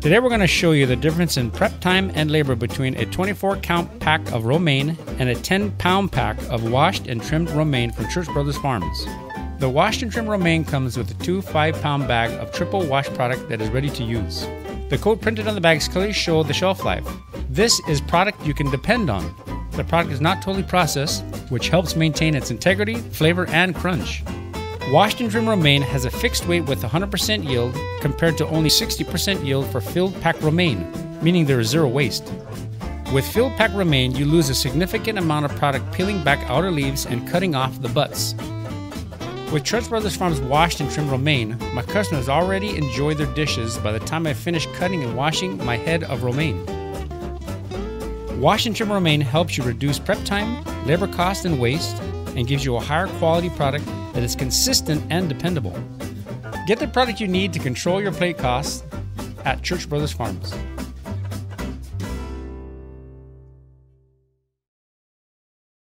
Today we're going to show you the difference in prep time and labor between a 24 count pack of romaine and a 10 pound pack of washed and trimmed romaine from Church Brothers Farms. The washed and trimmed romaine comes with a two 5 pound bag of triple wash product that is ready to use. The code printed on the bags clearly show the shelf life. This is product you can depend on. The product is not totally processed, which helps maintain its integrity, flavor, and crunch. Washed and trimmed romaine has a fixed weight with 100% yield compared to only 60% yield for field pack romaine, meaning there is zero waste. With field pack romaine, you lose a significant amount of product peeling back outer leaves and cutting off the butts. With Church Brothers Farms washed and trimmed romaine, my customers already enjoy their dishes by the time I finish cutting and washing my head of romaine. Wash and trim romaine helps you reduce prep time, labor cost, and waste, and gives you a higher quality product that is consistent and dependable. Get the product you need to control your plate costs at Church Brothers Farms.